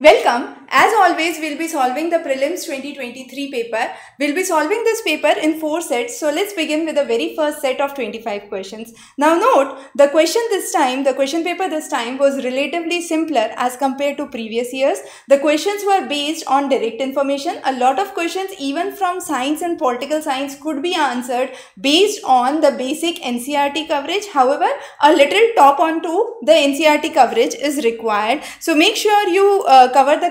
Welcome. As always, we'll be solving the prelims 2023 paper. We'll be solving this paper in four sets. So let's begin with the very first set of 25 questions. Now note, the question this time, the question paper this time was relatively simpler as compared to previous years. The questions were based on direct information. A lot of questions even from science and political science could be answered based on the basic NCERT coverage. However, a little top onto the NCERT coverage is required. So make sure you uh, cover the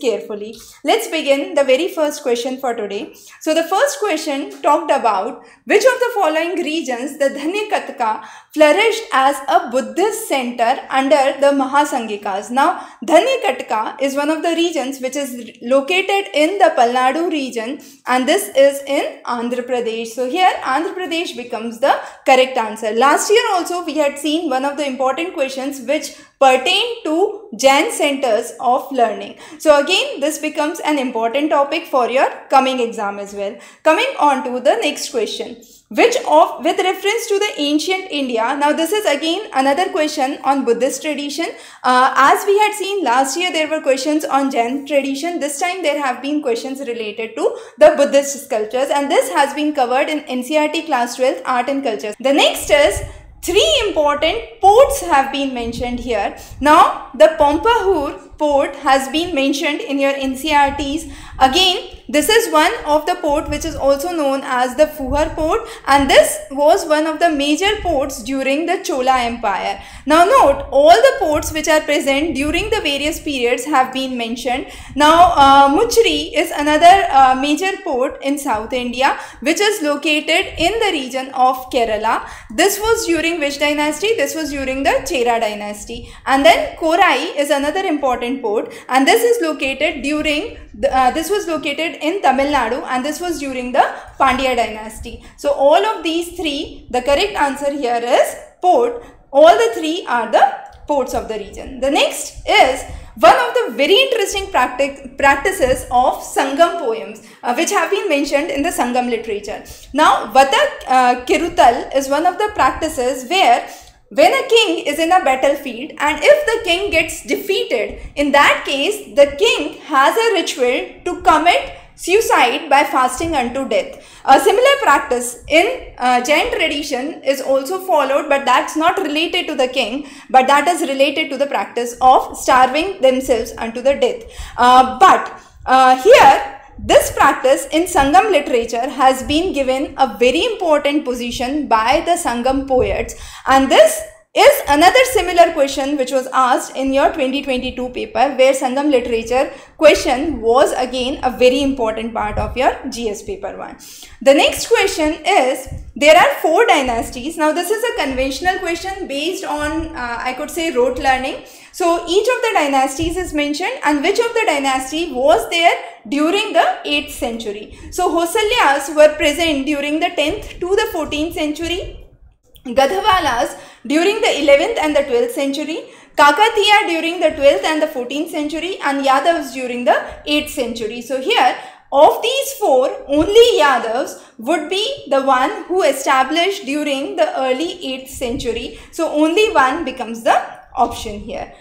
carefully. Let's begin the very first question for today. So the first question talked about which of the following regions the Dhanyakataka flourished as a Buddhist center under the Mahasanghikas. Now Dhanyakataka is one of the regions which is located in the Palnadu region and this is in Andhra Pradesh. So here Andhra Pradesh becomes the correct answer. Last year also we had seen one of the important questions which pertain to Jain centers of learning. So again, this becomes an important topic for your coming exam as well. Coming on to the next question. Which of, with reference to the ancient India, now this is again another question on Buddhist tradition. Uh, as we had seen last year, there were questions on Jain tradition. This time there have been questions related to the Buddhist sculptures and this has been covered in NCERT class 12 art and culture. The next is three important ports have been mentioned here. Now, the Poompuhar port has been mentioned in your NCRTs. Again, this is one of the port which is also known as the Fuhar port and this was one of the major ports during the Chola Empire. Now note, all the ports which are present during the various periods have been mentioned. Now, uh, Muchiri is another uh, major port in South India which is located in the region of Kerala. This was during which dynasty? This was during the Chera dynasty. And then Korkai is another important port and this is located during, the, uh, this was located in Tamil Nadu and this was during the Pandya dynasty. So all of these three, the correct answer here is port. All the three are the ports of the region. The next is one of the very interesting practices of Sangam poems uh, which have been mentioned in the Sangam literature. Now Vata uh, Kirutal is one of the practices where when a king is in a battlefield and if the king gets defeated, in that case the king has a ritual to commit suicide by fasting unto death. A similar practice in uh, Jain tradition is also followed but that's not related to the king but that is related to the practice of starving themselves unto the death. Uh, but uh, here this practice in Sangam literature has been given a very important position by the Sangam poets. And this is another similar question which was asked in your 2022 paper where Sangam literature question was again a very important part of your GS paper 1. The next question is there are four dynasties. Now this is a conventional question based on uh, I could say rote learning. So each of the dynasties is mentioned and which of the dynasty was there during the 8th century. So Hoysalas were present during the 10th to the 14th century. Gadhawalas during the 11th and the 12th century, Kakatiya during the 12th and the 14th century and Yadavs during the 8th century. So here of these four, only Yadavs would be the one who established during the early 8th century. So only one becomes the option here.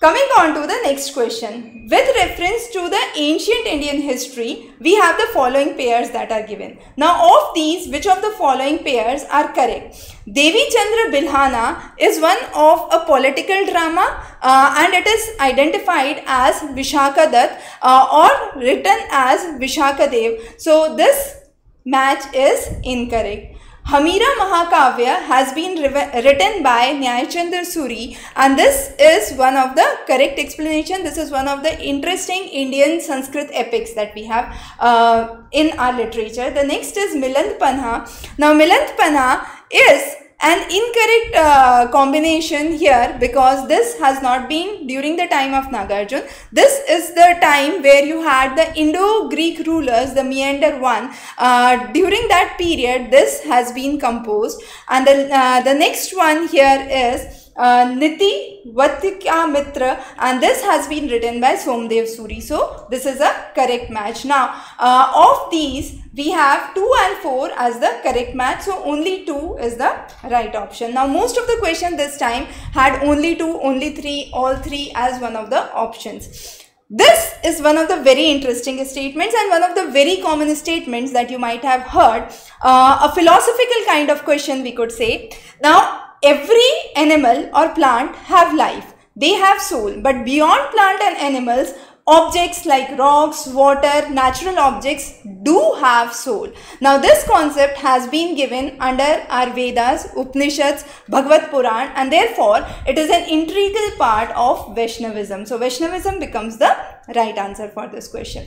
Coming on to the next question. With reference to the ancient Indian history, we have the following pairs that are given. Now of these, which of the following pairs are correct? Devi Chandra Bilhana is one of a political drama uh, and it is identified as Vishaka Dutt uh, or written as Vishakadev. So this match is incorrect. Hamira Mahakavya has been written by Nyayachandra Suri and this is one of the correct explanation. This is one of the interesting Indian Sanskrit epics that we have uh, in our literature. The next is Milant Panha. Now Milant Panha is an incorrect uh, combination here because this has not been during the time of Nagarjun. This is the time where you had the Indo-Greek rulers, the Menander one. Uh, during that period, this has been composed and the, uh, the next one here is uh, Niti Vatika Mitra and this has been written by Somdev Suri. So this is a correct match. Now uh, of these we have 2 and 4 as the correct match. So only 2 is the right option. Now most of the question this time had only 2, only 3, all 3 as one of the options. this is one of the very interesting statements and one of the very common statements that you might have heard. Uh, a philosophical kind of question we could say. Now, every animal or plant have life. They have soul. But beyond plant and animals, objects like rocks, water, natural objects do have soul. Now this concept has been given under our Vedas, Upanishads, Bhagavad Puran and therefore it is an integral part of Vaishnavism. So Vaishnavism becomes the right answer for this question.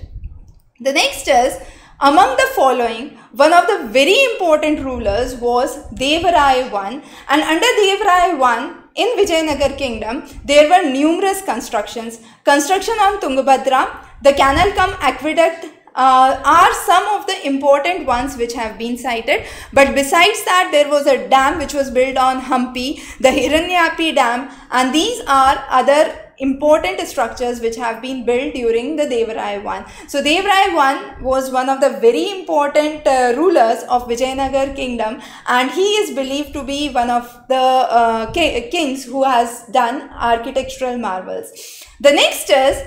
The next is among the following, one of the very important rulers was Devaraya I and under Devaraya I in Vijayanagar kingdom, there were numerous constructions. Construction on Tungabhadra, the canal come aqueduct uh, are some of the important ones which have been cited. But besides that, there was a dam which was built on Hampi, the Hiranyapi dam, and these are other important structures which have been built during the Devaraya I. So Devaraya I was one of the very important uh, rulers of Vijayanagar kingdom and he is believed to be one of the uh, kings who has done architectural marvels. The next is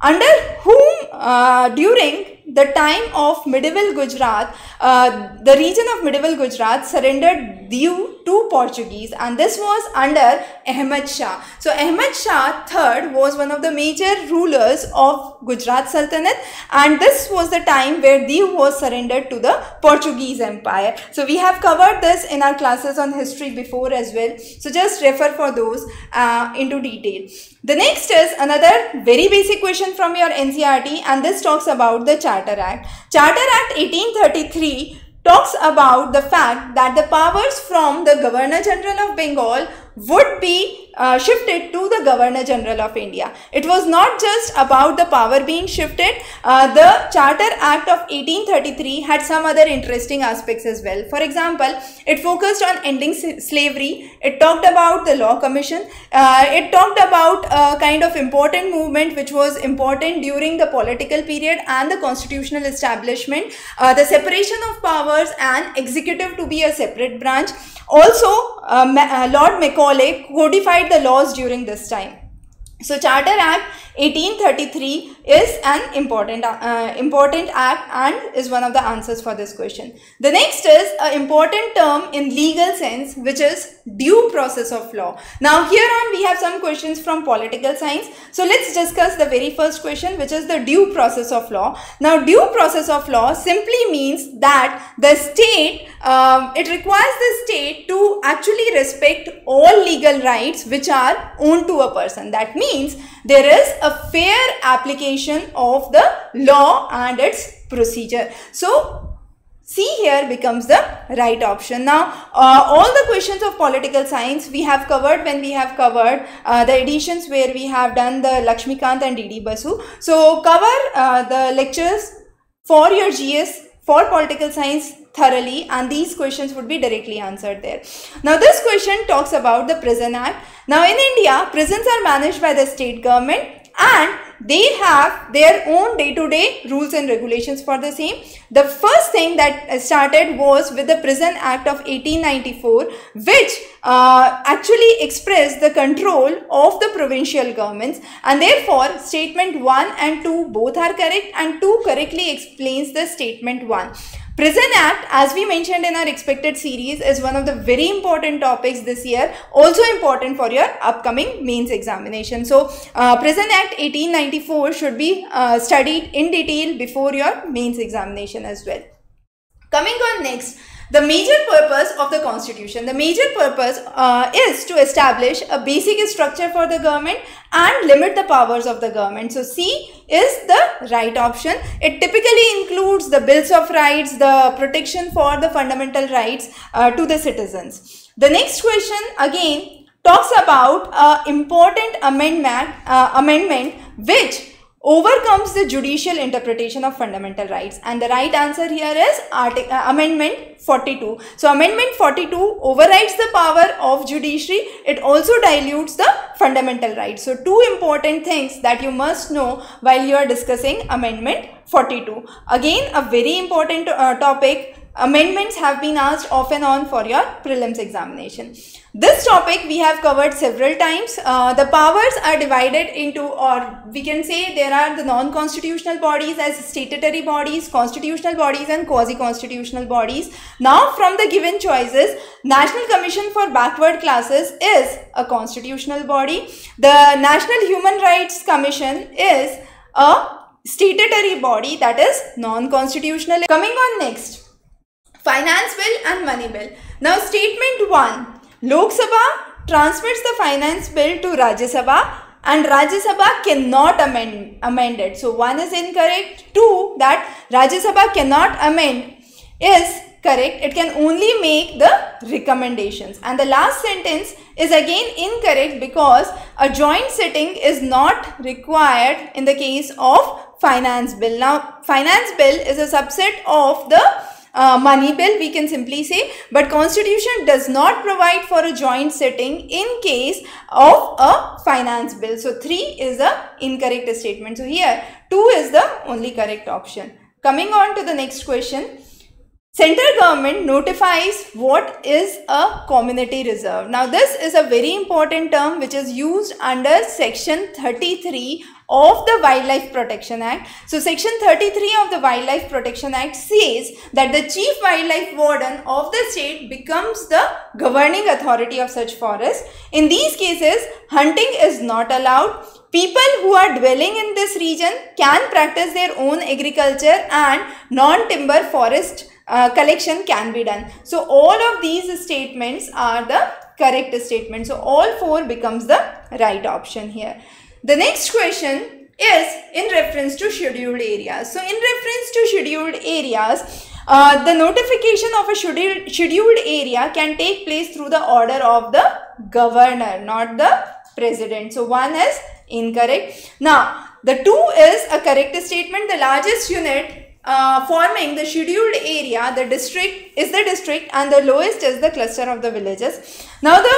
under whom uh, during the time of medieval Gujarat, uh, the region of medieval Gujarat surrendered Diu to Portuguese and this was under Ahmad Shah. So Ahmad Shah III was one of the major rulers of Gujarat Sultanate and this was the time where Diu was surrendered to the Portuguese Empire. So we have covered this in our classes on history before as well. So just refer for those uh, into detail. The next is another very basic question from your NCERT and this talks about the Charter Act. Charter Act 1833 talks about the fact that the powers from the Governor General of Bengal would be uh, shifted to the Governor General of India. It was not just about the power being shifted. Uh, the Charter Act of 1833 had some other interesting aspects as well. For example, it focused on ending slavery. It talked about the Law Commission. Uh, it talked about a kind of important movement which was important during the political period and the constitutional establishment. Uh, the separation of powers and executive to be a separate branch. Also, uh, Lord Macaulay codified the laws during this time. So Charter Act 1833 is an important uh, important act and is one of the answers for this question. The next is an important term in legal sense which is due process of law. Now here on we have some questions from political science. So let's discuss the very first question which is the due process of law. Now due process of law simply means that the state, um, it requires the state to actually respect all legal rights which are owned to a person. That means there is a fair application of the law and its procedure. So C here becomes the right option. Now, uh, all the questions of political science we have covered when we have covered uh, the editions where we have done the Lakshmikant and DD Basu. So, cover uh, the lectures for your GS for political science thoroughly and these questions would be directly answered there. Now, this question talks about the Prison Act. Now, in India, prisons are managed by the state government and they have their own day-to-day -day rules and regulations for the same. The first thing that started was with the Prison Act of 1894 which uh, actually expressed the control of the provincial governments and therefore statement 1 and 2 both are correct and 2 correctly explains the statement 1. Prison Act, as we mentioned in our expected series, is one of the very important topics this year, also important for your upcoming mains examination. So, uh, Prison Act 1894 should be uh, studied in detail before your mains examination as well. Coming on next, the major purpose of the constitution, the major purpose uh, is to establish a basic structure for the government and limit the powers of the government. So C is the right option. It typically includes the bills of rights, the protection for the fundamental rights uh, to the citizens. The next question again talks about an important amendment, uh, amendment which overcomes the judicial interpretation of fundamental rights. And the right answer here is uh, amendment 42 so amendment 42 overrides the power of judiciary. It also dilutes the fundamental rights. So two important things that you must know while you are discussing amendment 42 again a very important uh, topic amendments have been asked off and on for your prelims examination. This topic we have covered several times. Uh, the powers are divided into or we can say there are the non-constitutional bodies as statutory bodies, constitutional bodies and quasi-constitutional bodies. Now from the given choices, National Commission for Backward Classes is a constitutional body. The National Human Rights Commission is a statutory body that is non-constitutional. Coming on next, Finance Bill and Money Bill. Now statement 1 Lok Sabha transmits the finance bill to Rajya Sabha and Rajya Sabha cannot amend, amend it. So one is incorrect. Two, that Rajya Sabha cannot amend is correct. It can only make the recommendations. And the last sentence is again incorrect because a joint sitting is not required in the case of finance bill. Now, finance bill is a subset of the uh, money bill we can simply say. But constitution does not provide for a joint sitting in case of a finance bill. So 3 is a incorrect statement. So here 2 is the only correct option. Coming on to the next question Central government notifies what is a community reserve. Now this is a very important term which is used under section 33 of the Wildlife Protection Act. So section 33 of the Wildlife Protection Act says that the chief wildlife warden of the state becomes the governing authority of such forest. In these cases, hunting is not allowed. People who are dwelling in this region can practice their own agriculture and non-timber forest uh, collection can be done. So all of these statements are the correct statement. So all four becomes the right option here. The next question is in reference to scheduled areas. So in reference to scheduled areas, uh, the notification of a scheduled, scheduled area can take place through the order of the governor, not the president. So one is incorrect. Now, the two is a correct statement. The largest unit uh, forming the scheduled area, the district is the district and the lowest is the cluster of the villages. Now, the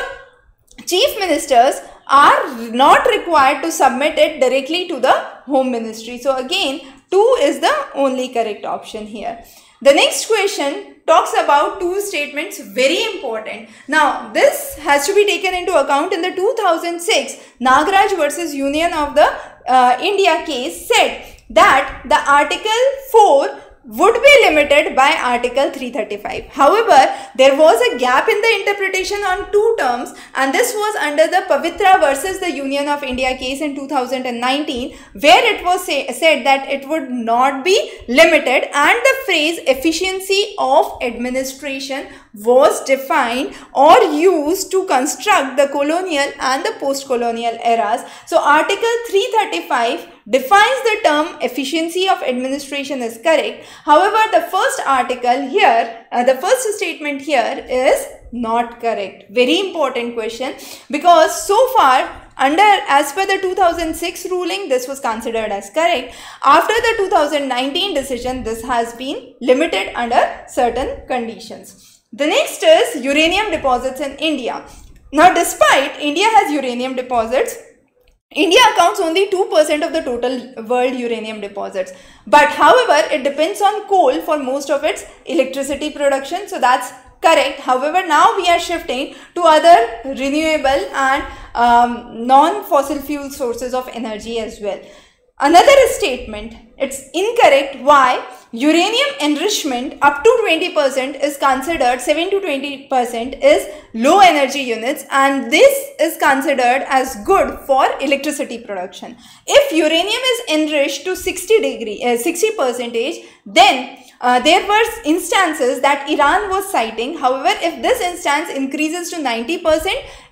chief ministers are not required to submit it directly to the home ministry. So again 2 is the only correct option here. The next question talks about two statements very important. Now this has to be taken into account in the 2006 Nagraj versus Union of the uh, India case said that the article 4 would be limited by article 335 however there was a gap in the interpretation on two terms and this was under the pavitra versus the union of india case in 2019 where it was say, said that it would not be limited and the phrase efficiency of administration was defined or used to construct the colonial and the post-colonial eras. So article 335 defines the term efficiency of administration is correct. However, the first article here, uh, the first statement here is not correct. Very important question because so far under as per the 2006 ruling this was considered as correct after the 2019 decision this has been limited under certain conditions the next is uranium deposits in india now despite india has uranium deposits India accounts only 2% of the total world uranium deposits. But however, it depends on coal for most of its electricity production. So that's correct. However, now we are shifting to other renewable and um, non-fossil fuel sources of energy as well. Another statement, it's incorrect why uranium enrichment up to 20% is considered 7 to 20% is low energy units and this is considered as good for electricity production. If uranium is enriched to 60 degree, uh, 60 percentage, then uh, there were instances that Iran was citing. However, if this instance increases to 90%,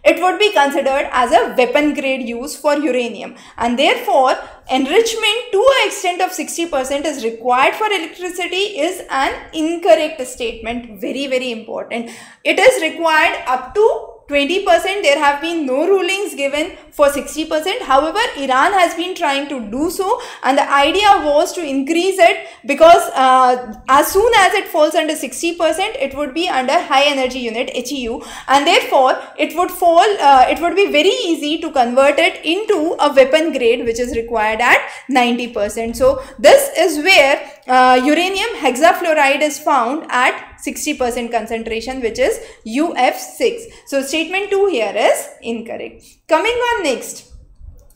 it would be considered as a weapon grade use for uranium. And therefore, enrichment to an extent of 60% is required for electricity is an incorrect statement. Very, very important. It is required up to 20% there have been no rulings given for 60% however Iran has been trying to do so and the idea was to increase it because uh, as soon as it falls under 60% it would be under high energy unit HEU and therefore it would fall uh, it would be very easy to convert it into a weapon grade which is required at 90% so this is where uh, uranium hexafluoride is found at 60% concentration which is UF6. So statement 2 here is incorrect. Coming on next.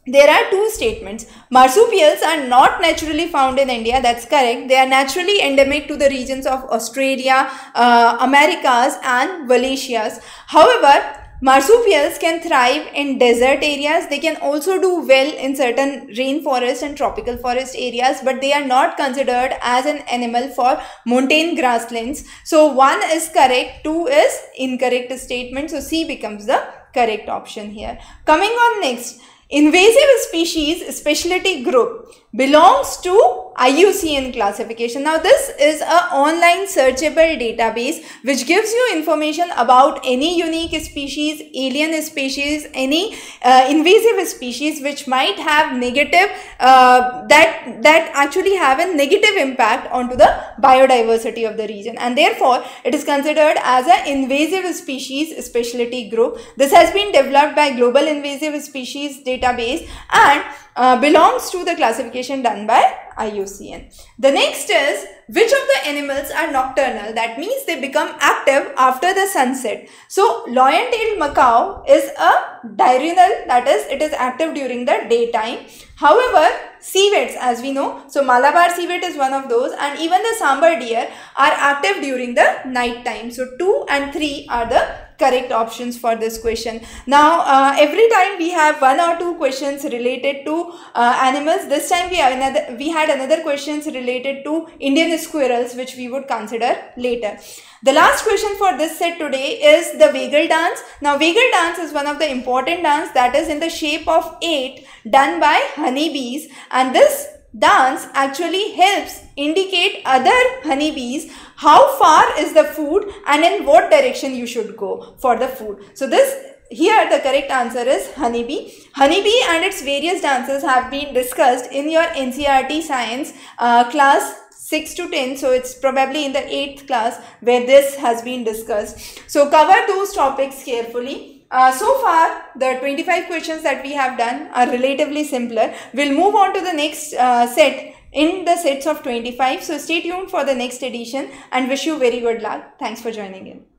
There are two statements. Marsupials are not naturally found in India. That's correct. They are naturally endemic to the regions of Australia, uh, Americas and Wallacea. However, Marsupials can thrive in desert areas. They can also do well in certain rainforest and tropical forest areas, but they are not considered as an animal for montane grasslands. So one is correct, two is incorrect statement. So C becomes the correct option here. Coming on next, invasive species specialty group belongs to IUCN classification. Now this is a online searchable database which gives you information about any unique species, alien species, any uh, invasive species which might have negative uh, that that actually have a negative impact onto the biodiversity of the region and therefore it is considered as an invasive species specialty group. This has been developed by Global Invasive Species Database and uh, belongs to the classification done by IUCN. The next is which of the animals are nocturnal that means they become active after the sunset. So lion-tailed macaque is a diurnal that is it is active during the daytime. However, civets as we know, so Malabar civet is one of those and even the sambar deer are active during the night time. So 2 and 3 are the correct options for this question. Now, uh, every time we have one or two questions related to uh, animals. This time we, another, we had another questions related to Indian squirrels which we would consider later. The last question for this set today is the waggle dance. Now, waggle dance is one of the important dance that is in the shape of 8 done by honeybees and this dance actually helps indicate other honeybees how far is the food and in what direction you should go for the food. So this here the correct answer is honeybee. Honeybee and its various dances have been discussed in your NCERT science uh, class 6 to 10 so it's probably in the 8th class where this has been discussed. So cover those topics carefully. Uh, so far the 25 questions that we have done are relatively simpler. We'll move on to the next uh, set in the sets of 25. So stay tuned for the next edition and wish you very good luck. Thanks for joining in.